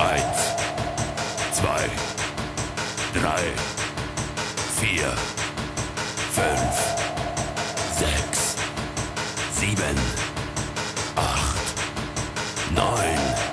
Eins, zwei, drei, vier, fünf, sechs, sieben, acht, neun.